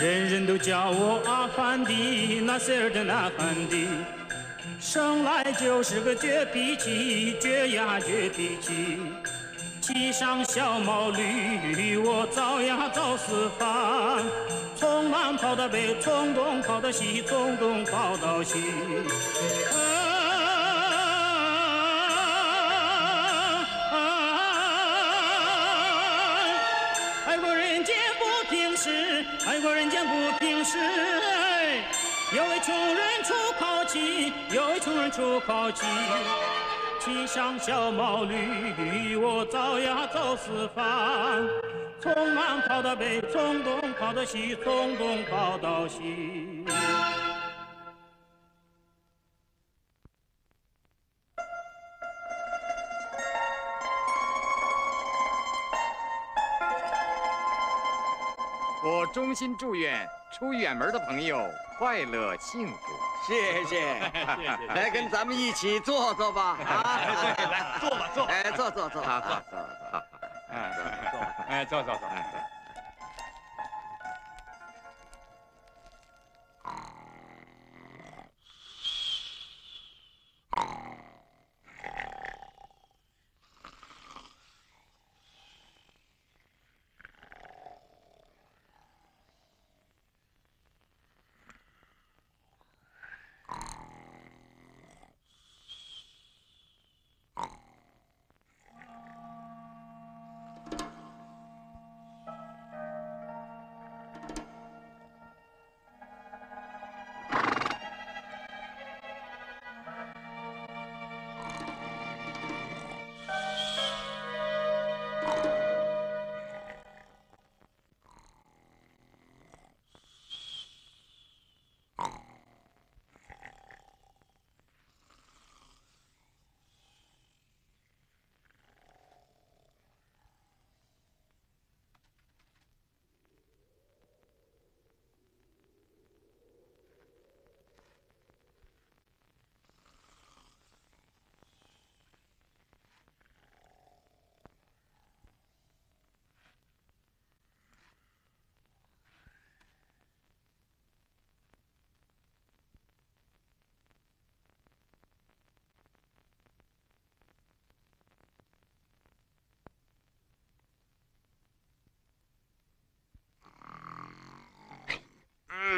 人人都叫我阿凡提，那谁儿的那凡提，生来就是个倔脾气，倔呀倔脾气。骑上小毛驴，我走呀走四方，从南跑到北，从东跑到西，从东跑到西。啊爱过人间不平是，爱国人间不平时。有位穷人出口气，有位穷人出口气。骑上小毛驴，我走呀走四方，从南跑到北，从东跑到西，从东跑到西。衷心祝愿出远门的朋友快乐幸福。谢谢，来跟咱们一起坐坐吧。啊，对，来坐吧，坐。哎，坐坐坐，好好坐坐坐。哎，坐，哎，坐坐坐。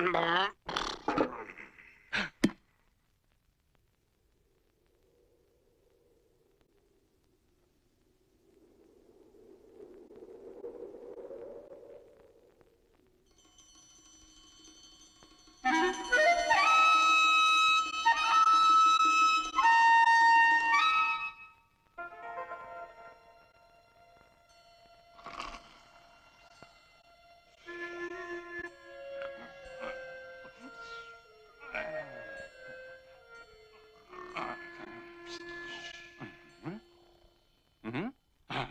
嗯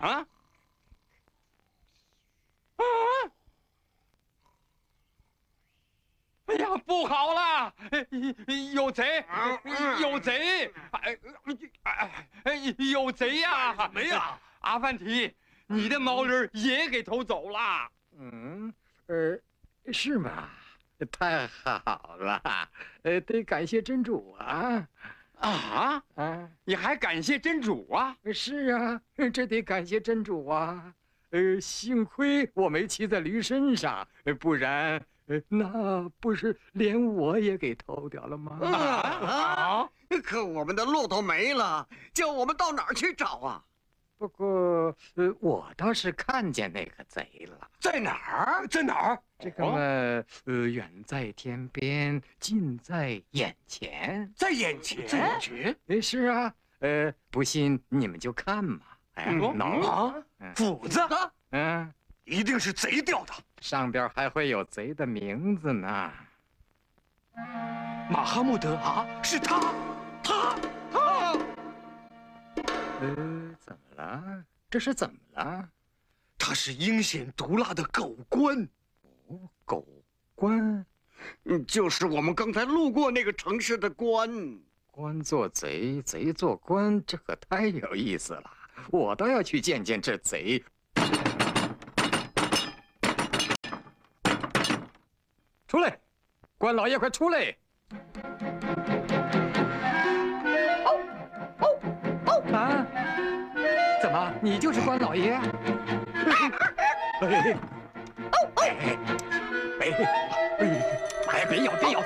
啊啊！哎呀，不好了！有贼！有贼！哎哎哎，有贼呀！什么呀？阿凡提，你的毛驴也给偷走了。嗯，呃，是吗？太好了，呃，得感谢真主啊！啊啊，你还感谢真主啊？是啊，这得感谢真主啊！呃，幸亏我没骑在驴身上，不然，呃，那不是连我也给偷掉了吗？啊！可我们的骆驼没了，叫我们到哪儿去找啊？不过，呃，我倒是看见那个贼了，在哪儿？在哪儿？这个嘛，呃，远在天边，近在眼前，在眼前。在眼前？哎，是啊，呃，不信你们就看嘛。哎，能啊？斧子？嗯，一定是贼掉的。上边还会有贼的名字呢。马哈木德啊，是他，他，他。了？这是怎么了？他是阴险毒辣的狗官。哦，狗官，嗯，就是我们刚才路过那个城市的官。官做贼，贼做官，这可太有意思了。我倒要去见见这贼。出来！关老爷，快出来！你就是关老爷？哎，哎，哎，哎，别咬，别咬！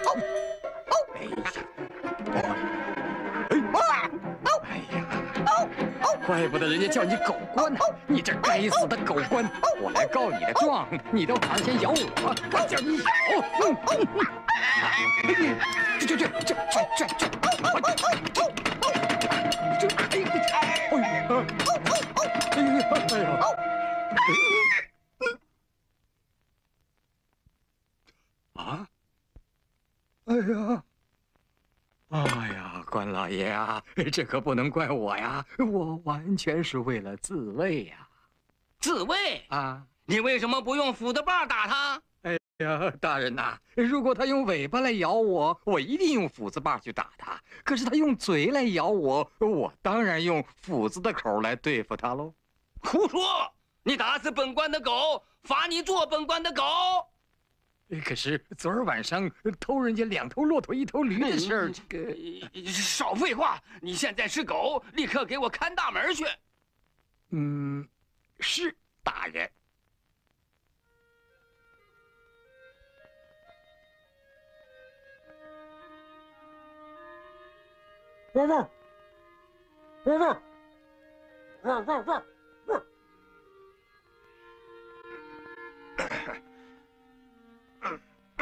哎呀，哎呀，怪不得人家叫你狗官呢！你这该死的狗官！我来告你的状，你到哪儿先咬我，我叫你咬！嗯嗯嗯，这这这这这这这，我哎呀！哎呀，关老爷啊，这可不能怪我呀，我完全是为了自卫呀！自卫啊！你为什么不用斧子把打他？哎呀，大人呐，如果他用尾巴来咬我，我一定用斧子把去打他；可是他用嘴来咬我，我当然用斧子的口来对付他喽。胡说！你打死本官的狗，罚你做本官的狗。可是昨儿晚上偷人家两头骆驼一头驴的事儿，这个少废话！你现在是狗，立刻给我看大门去。嗯，是大人。汪汪！汪汪！汪汪汪！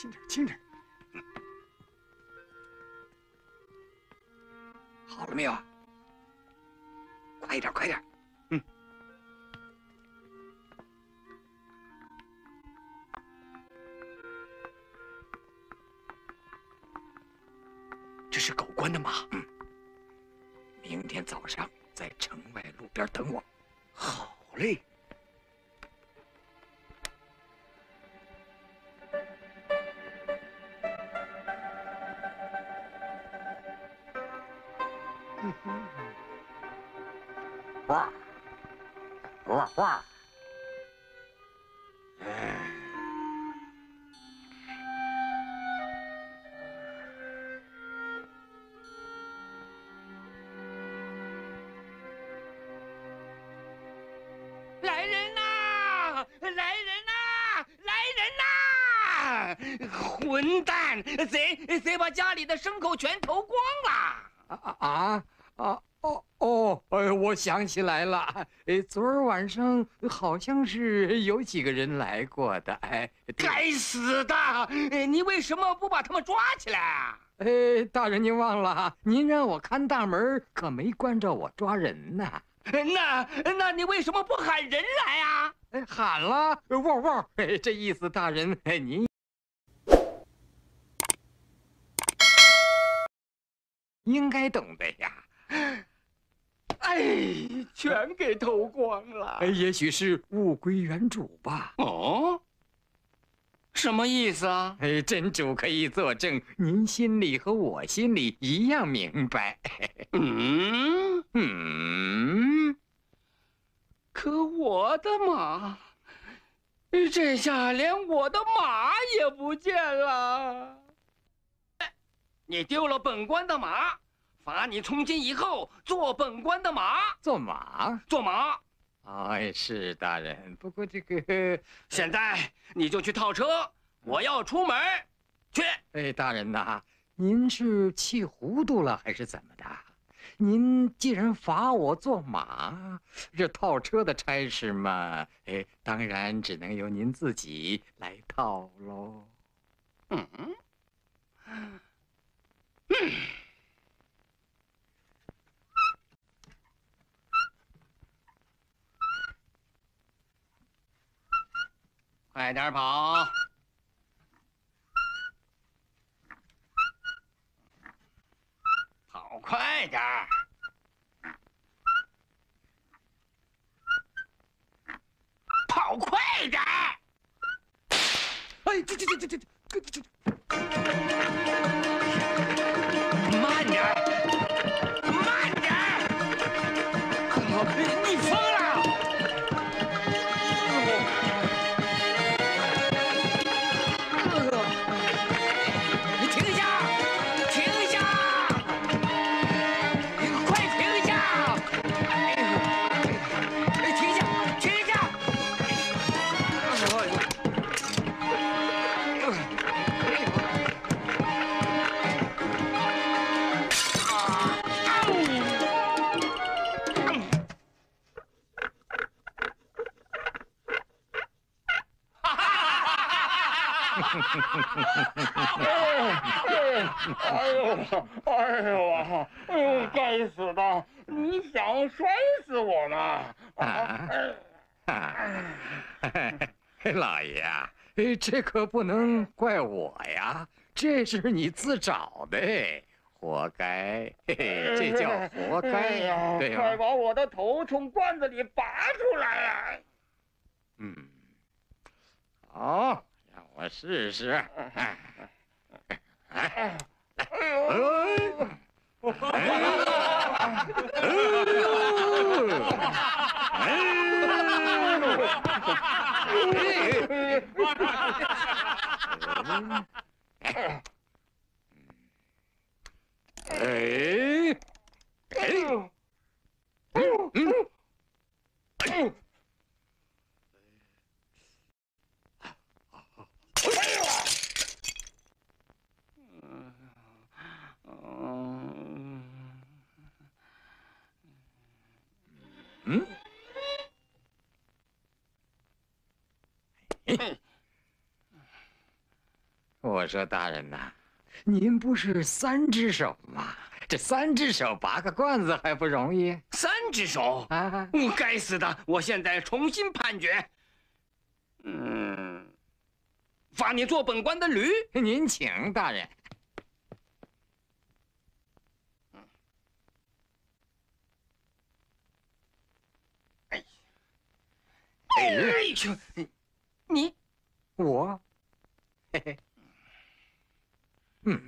轻点，轻点。好了没有？快点，快点。嗯。这是狗官的马。嗯。明天早上在城外路边等我。好嘞。来人呐！来人呐！来人呐！混蛋！谁谁把家里的牲口全偷光了？啊啊啊！哦哦，哎，我想起来了，哎，昨儿晚上好像是有几个人来过的，哎，该死的！你为什么不把他们抓起来啊？哎，大人您忘了，您让我看大门，可没关着我抓人呢。那那你为什么不喊人来啊？哎，喊了，汪汪！哎，这意思，大人，哎，您应该懂的呀。哎，全给偷光了。哎，也许是物归原主吧。哦，什么意思啊？哎，真主可以作证，您心里和我心里一样明白。嗯嗯，可我的马，这下连我的马也不见了。你丢了本官的马。罚你从今以后做本官的马，做马，做马。哎，是大人。不过这个，现在你就去套车，我要出门，去。哎，大人呐，您是气糊涂了还是怎么的？您既然罚我做马，这套车的差事嘛，哎，当然只能由您自己来套喽。嗯。快点跑！跑快点！跑快点儿！哎，这这这这这这这哎呦，哎呦啊！哎呦，该死的！你想摔死我吗？啊老爷啊，这可不能怪我呀，这是你自找的，活该，嘿嘿，这叫活该，呀对？快把我的头从罐子里拔出来啊！嗯，好，我试试。哎哎呦，哎，哎呦，哎呦，哎呦！嗯，我说大人呐，您不是三只手吗？这三只手拔个罐子还不容易三只手！啊？我，该死的！我现在重新判决。嗯，罚你做本官的驴。您请，大人。哎呦，你我，嘿嘿，嗯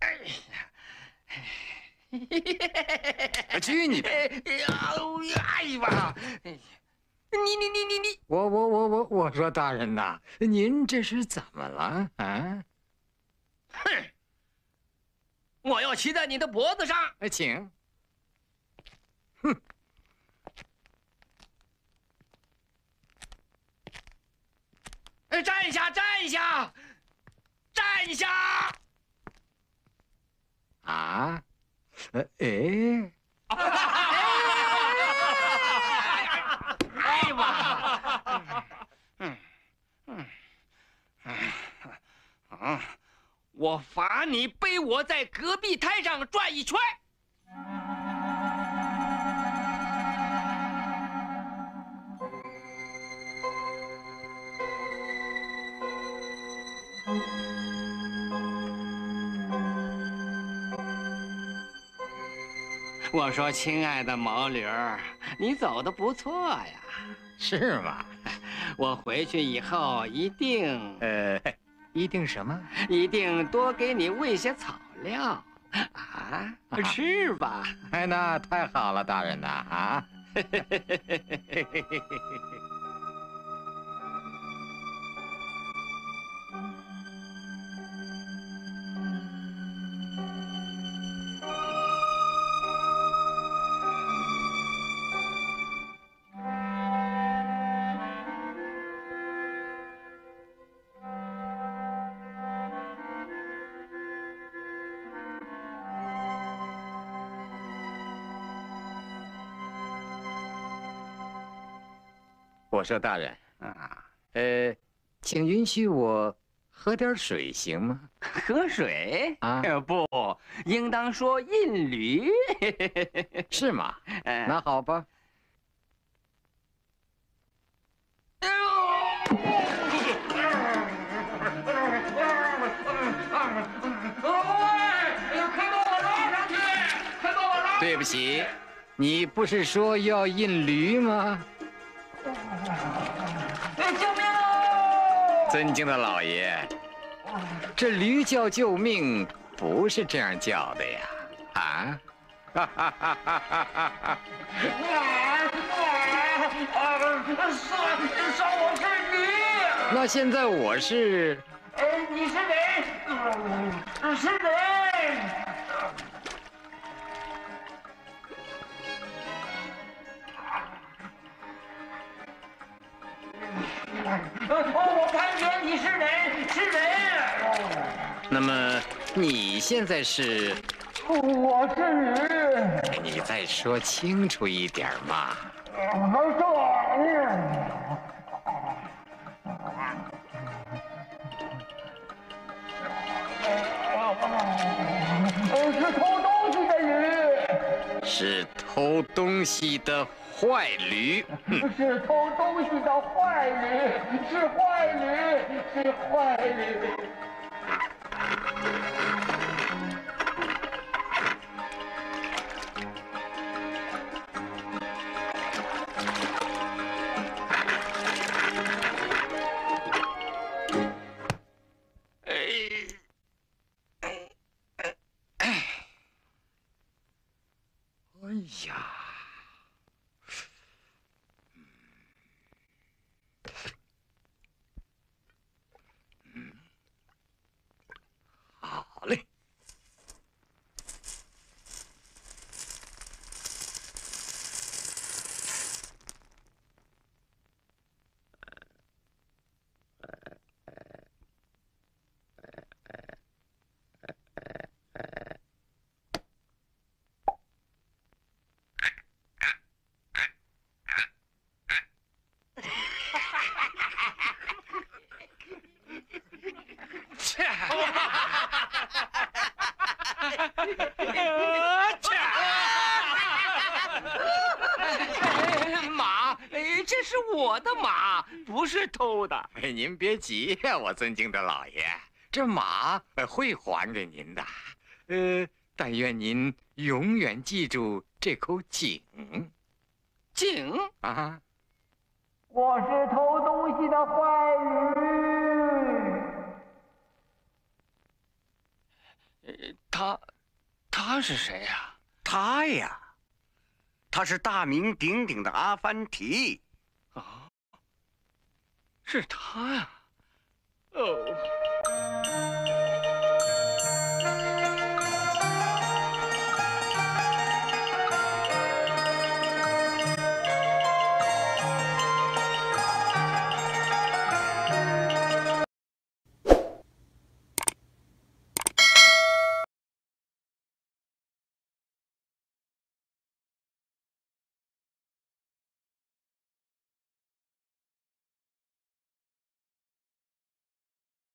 哎呀我，去你的！哎呀，哎呀！你你你你你！我我我我我说大人呐，您这是怎么了啊？哼！我要骑在你的脖子上。哎，请。哎，站下，站下，站下！啊？哎呀妈！嗯嗯嗯啊！我罚你背我在隔壁摊上转一圈。我说，亲爱的毛驴儿，你走的不错呀。是吗？我回去以后一定呃，一定什么？一定多给你喂些草料啊，吃吧。哎，那太好了，大人呐啊！我说大人，啊，呃，请允许我喝点水行吗？喝水啊呃 不，应当说印驴。是吗？哎那好吧。对不起，你不是说要印驴吗？尊敬的老爷，这驴叫救命不是这样叫的呀！啊？哈哈哈哈哈哈！说说我是驴，那现在我是哎，你是谁？你是谁？那么你现在是？我是驴，你再说清楚一点嘛！没错。呃，是偷东西的驴，是偷东西的坏驴。哼，是偷东西的坏驴，是坏驴，是坏驴。马，哎这是我的马，不是偷的。哎，您别急呀，我尊敬的老爷，这马会还给您的。呃，但愿您永远记住这口井井，啊！我是偷东西的坏驴。他，他是谁呀、他呀，他是大名鼎鼎的阿凡提。啊？是他呀、哦。